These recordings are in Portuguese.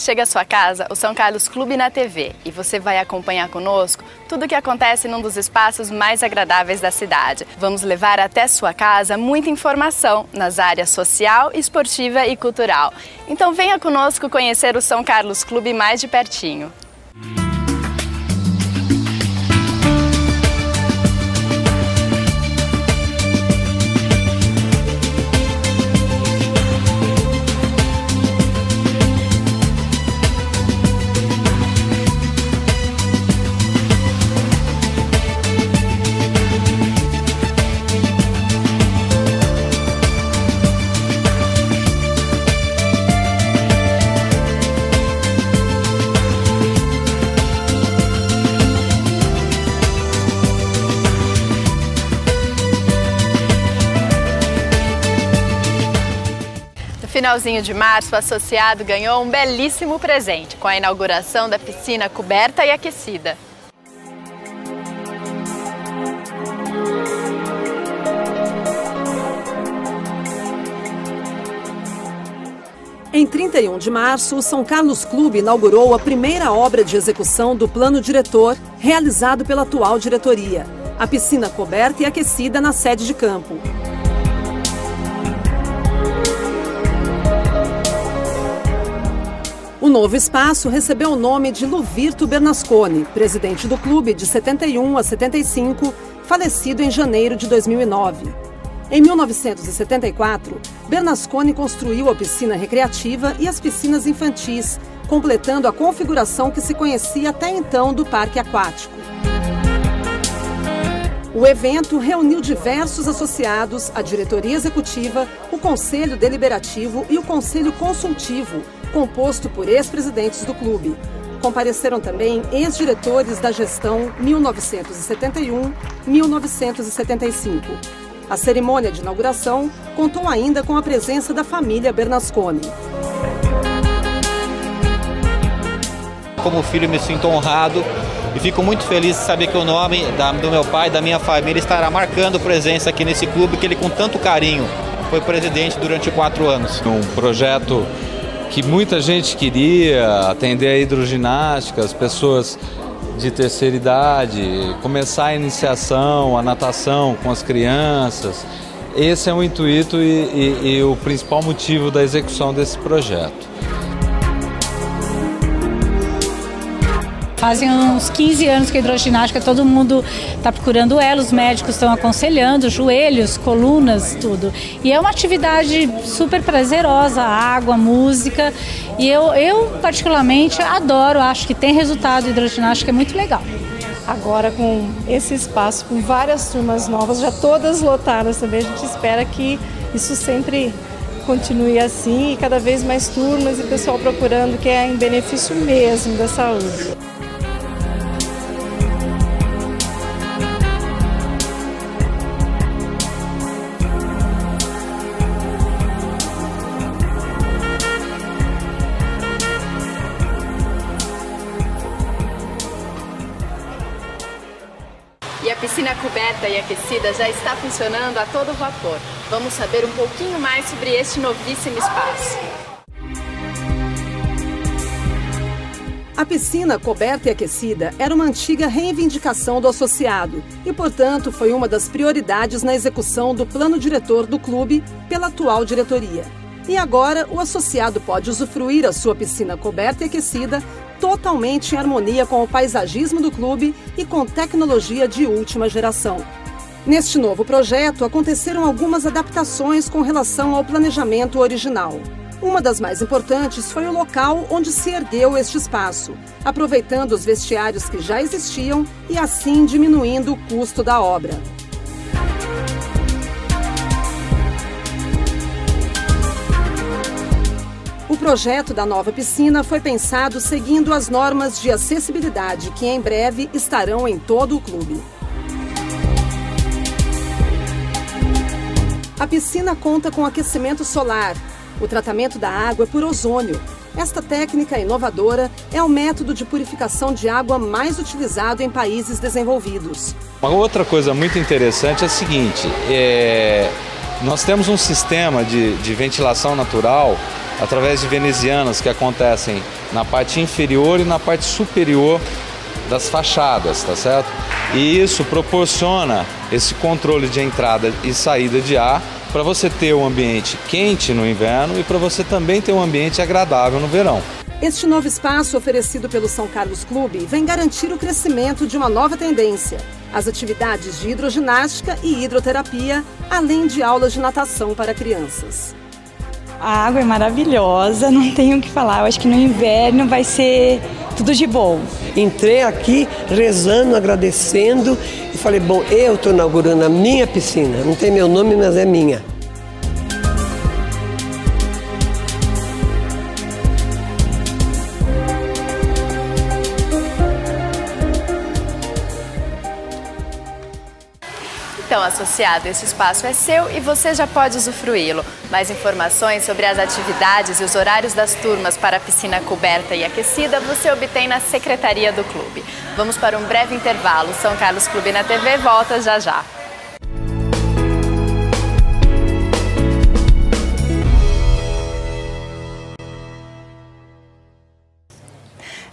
chega à sua casa o São Carlos Clube na TV e você vai acompanhar conosco tudo o que acontece num dos espaços mais agradáveis da cidade. Vamos levar até sua casa muita informação nas áreas social, esportiva e cultural. Então venha conosco conhecer o São Carlos Clube mais de pertinho. Finalzinho de março, o associado ganhou um belíssimo presente com a inauguração da piscina coberta e aquecida. Em 31 de março, o São Carlos Clube inaugurou a primeira obra de execução do plano diretor realizado pela atual diretoria, a piscina coberta e aquecida na sede de campo. Novo espaço recebeu o nome de Luvirto Bernasconi, presidente do clube de 71 a 75, falecido em janeiro de 2009. Em 1974, Bernasconi construiu a piscina recreativa e as piscinas infantis, completando a configuração que se conhecia até então do parque aquático. O evento reuniu diversos associados, a diretoria executiva, o conselho deliberativo e o conselho consultivo, composto por ex-presidentes do clube. Compareceram também ex-diretores da gestão 1971-1975. A cerimônia de inauguração contou ainda com a presença da família Bernasconi. Como filho, me sinto honrado e fico muito feliz de saber que o nome do meu pai, da minha família, estará marcando presença aqui nesse clube que ele, com tanto carinho, foi presidente durante quatro anos. Um projeto que muita gente queria atender a hidroginástica, as pessoas de terceira idade, começar a iniciação, a natação com as crianças. Esse é o intuito e, e, e o principal motivo da execução desse projeto. Fazem uns 15 anos que a hidroginástica todo mundo está procurando ela, os médicos estão aconselhando, joelhos, colunas, tudo. E é uma atividade super prazerosa, água, música. E eu, eu particularmente adoro, acho que tem resultado hidroginástica, é muito legal. Agora com esse espaço, com várias turmas novas, já todas lotadas também, a gente espera que isso sempre continue assim e cada vez mais turmas e pessoal procurando que é em benefício mesmo da saúde. E a piscina coberta e aquecida já está funcionando a todo vapor. Vamos saber um pouquinho mais sobre este novíssimo espaço. A piscina coberta e aquecida era uma antiga reivindicação do associado e, portanto, foi uma das prioridades na execução do plano diretor do clube pela atual diretoria. E agora o associado pode usufruir a sua piscina coberta e aquecida totalmente em harmonia com o paisagismo do clube e com tecnologia de última geração. Neste novo projeto, aconteceram algumas adaptações com relação ao planejamento original. Uma das mais importantes foi o local onde se ergueu este espaço, aproveitando os vestiários que já existiam e assim diminuindo o custo da obra. Projeto da nova piscina foi pensado seguindo as normas de acessibilidade que em breve estarão em todo o clube. A piscina conta com aquecimento solar. O tratamento da água é por ozônio. Esta técnica inovadora é o método de purificação de água mais utilizado em países desenvolvidos. Uma outra coisa muito interessante é a seguinte: é... nós temos um sistema de, de ventilação natural através de venezianas que acontecem na parte inferior e na parte superior das fachadas, tá certo? E isso proporciona esse controle de entrada e saída de ar para você ter um ambiente quente no inverno e para você também ter um ambiente agradável no verão. Este novo espaço oferecido pelo São Carlos Clube vem garantir o crescimento de uma nova tendência: as atividades de hidroginástica e hidroterapia, além de aulas de natação para crianças. A água é maravilhosa, não tenho o que falar. Eu acho que no inverno vai ser tudo de bom. Entrei aqui rezando, agradecendo e falei: bom, eu estou inaugurando a minha piscina. Não tem meu nome, mas é minha. Então, associado, esse espaço é seu e você já pode usufruí-lo. Mais informações sobre as atividades e os horários das turmas para a piscina coberta e aquecida você obtém na secretaria do clube. Vamos para um breve intervalo. São Carlos Clube na TV volta já já.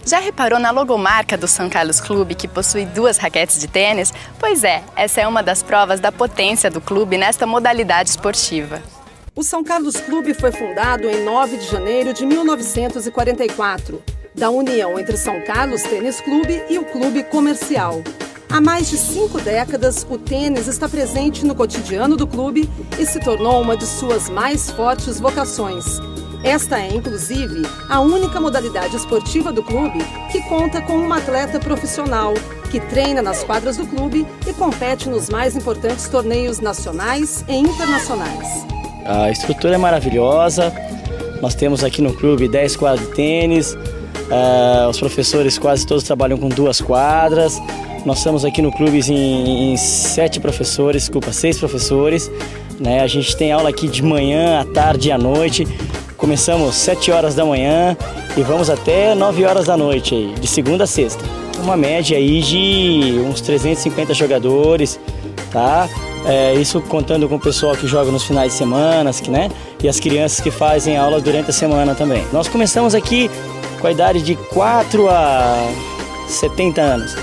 Já reparou na logomarca do São Carlos Clube, que possui duas raquetes de tênis? Pois é, essa é uma das provas da potência do clube nesta modalidade esportiva. O São Carlos Clube foi fundado em 9 de janeiro de 1944, da união entre São Carlos Tênis Clube e o Clube Comercial. Há mais de cinco décadas, o tênis está presente no cotidiano do clube e se tornou uma de suas mais fortes vocações. Esta é, inclusive, a única modalidade esportiva do clube que conta com uma atleta profissional, que treina nas quadras do clube e compete nos mais importantes torneios nacionais e internacionais. A estrutura é maravilhosa, nós temos aqui no clube 10 quadras de tênis, uh, os professores quase todos trabalham com duas quadras, nós estamos aqui no clube em, em sete professores, desculpa, seis professores. Né? A gente tem aula aqui de manhã, à tarde e à noite. Começamos 7 horas da manhã e vamos até 9 horas da noite, de segunda a sexta. Uma média aí de uns 350 jogadores, tá? É, isso contando com o pessoal que joga nos finais de semana, né? E as crianças que fazem aulas durante a semana também. Nós começamos aqui com a idade de 4 a 70 anos.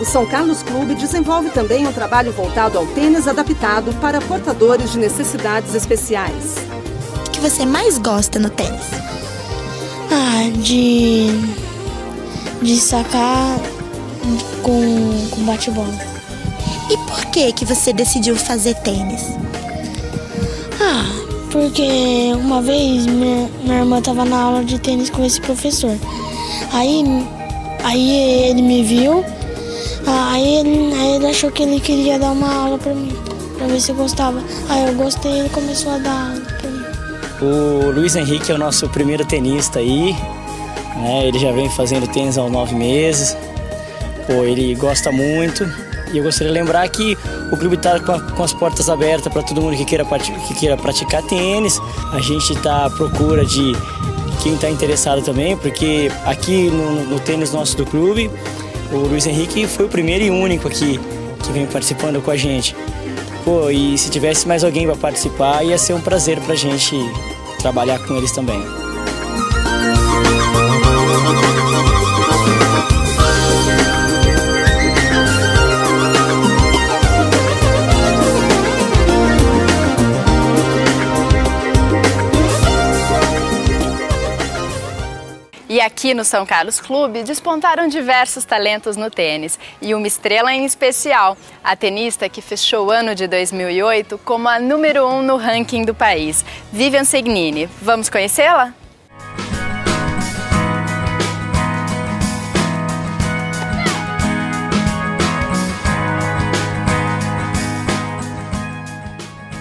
O São Carlos Clube desenvolve também um trabalho voltado ao tênis adaptado para portadores de necessidades especiais que você mais gosta no tênis? Ah, de. de sacar com, com bate-bola. E por que que você decidiu fazer tênis? Ah, porque uma vez minha, minha irmã estava na aula de tênis com esse professor. Aí, aí ele me viu, aí ele, aí ele achou que ele queria dar uma aula para mim, para ver se eu gostava. Aí eu gostei e ele começou a dar aula. O Luiz Henrique é o nosso primeiro tenista aí, né? Ele já vem fazendo tênis há nove meses. Pô, ele gosta muito. E eu gostaria de lembrar que o clube está com, as portas abertas para todo mundo que queira, que queira praticar tênis. A gente está à procura de quem está interessado também, porque aqui no, no, tênis nosso do clube, o Luiz Henrique foi o primeiro e único aqui que vem participando com a gente. Pô, e se tivesse mais alguém para participar, ia ser um prazer para a gente trabalhar com eles também. E aqui no São Carlos Clube despontaram diversos talentos no tênis e uma estrela em especial, a tenista que fechou o ano de 2008 como a número um no ranking do país, Vivian Segnini. Vamos conhecê-la?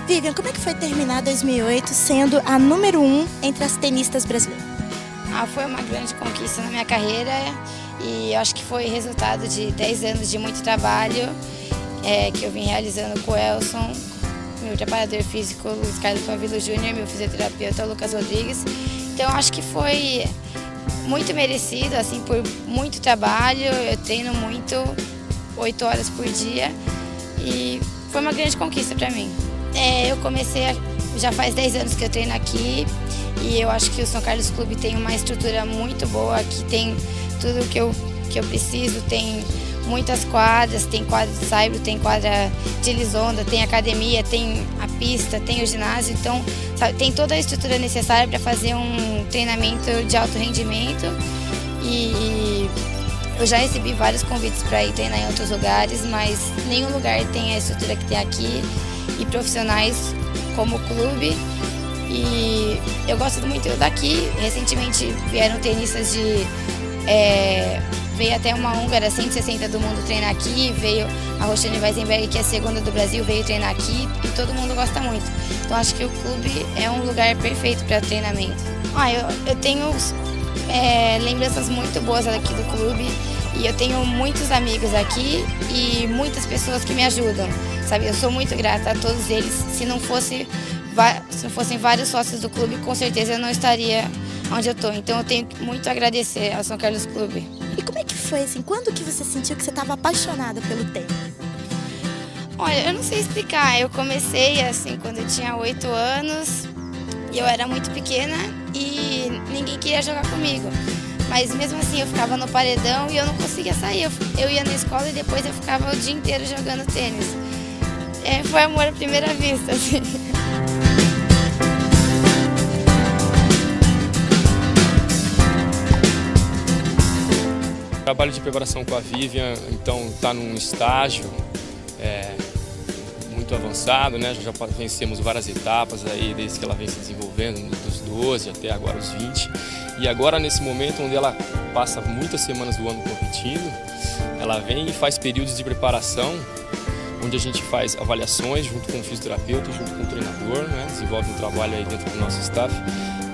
Vivian, como é que foi terminar 2008 sendo a número um entre as tenistas brasileiras? Ah, foi uma grande conquista na minha carreira e acho que foi resultado de 10 anos de muito trabalho é, que eu vim realizando com o Elson, meu preparador físico Luiz Carlos Pavilo Júnior, meu fisioterapeuta Lucas Rodrigues. Então acho que foi muito merecido, assim, por muito trabalho, eu treino muito, 8 horas por dia e foi uma grande conquista para mim. É, eu comecei, já faz 10 anos que eu treino aqui E eu acho que o São Carlos Clube tem uma estrutura muito boa, que tem tudo que eu, que eu preciso, tem muitas quadras, tem quadra de saibro, tem quadra de lisonda, tem academia, tem a pista, tem o ginásio, então sabe, tem toda a estrutura necessária para fazer um treinamento de alto rendimento e eu já recebi vários convites para ir treinar em outros lugares, mas nenhum lugar tem a estrutura que tem aqui e profissionais como o clube. E eu gosto muito daqui. Recentemente vieram tenistas de é, veio até uma húngara 160 do mundo treinar aqui, veio a Roxane Weisenberg, que é a segunda do Brasil, veio treinar aqui e todo mundo gosta muito. Então acho que o clube é um lugar perfeito para treinamento. Ah, eu, eu tenho é, lembranças muito boas aqui do clube e eu tenho muitos amigos aqui e muitas pessoas que me ajudam, sabe? Eu sou muito grata a todos eles. Se não fosse se não fossem vários sócios do clube, com certeza eu não estaria onde eu estou. Então eu tenho muito a agradecer ao São Carlos Clube. E como é que foi assim? Quando que você sentiu que você estava apaixonada pelo tênis? Olha, eu não sei explicar. Eu comecei assim quando eu tinha oito anos e eu era muito pequena e ninguém queria jogar comigo. Mas mesmo assim eu ficava no paredão e eu não conseguia sair. Eu, eu ia na escola e depois eu ficava o dia inteiro jogando tênis. É, foi amor à primeira vista, assim. Trabalho de preparação com a Vivian, então está num estágio é, muito avançado, né? Já vencemos várias etapas aí desde que ela vem se desenvolvendo, dos 12 até agora os 20. E agora nesse momento onde ela passa muitas semanas do ano competindo, ela vem e faz períodos de preparação onde a gente faz avaliações junto com o fisioterapeuta, junto com o treinador, né? desenvolve um trabalho aí dentro do nosso staff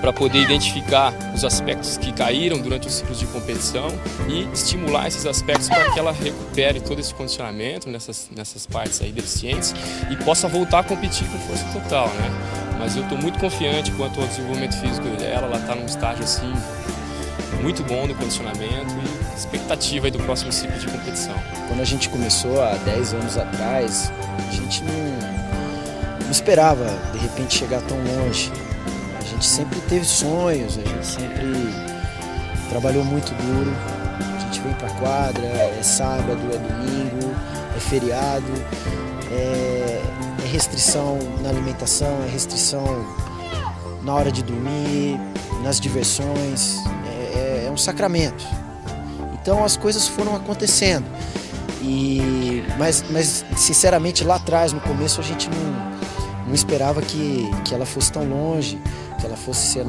para poder identificar os aspectos que caíram durante os ciclos de competição e estimular esses aspectos para que ela recupere todo esse condicionamento nessas, nessas partes aí deficientes e possa voltar a competir com força total, né? Mas eu estou muito confiante quanto ao desenvolvimento físico dela, ela está num estágio assim muito bom no condicionamento e expectativa do próximo ciclo de competição. Quando a gente começou há 10 anos atrás, a gente não, não esperava de repente chegar tão longe. Gente sempre teve sonhos, a gente sempre trabalhou muito duro. A gente vem pra quadra, é sábado, é domingo, é feriado, é, é restrição na alimentação, é restrição na hora de dormir, nas diversões, é, é um sacramento. Então as coisas foram acontecendo. E, mas, mas sinceramente lá atrás, no começo, a gente não, não esperava que, que ela fosse tão longe, que ela fosse ser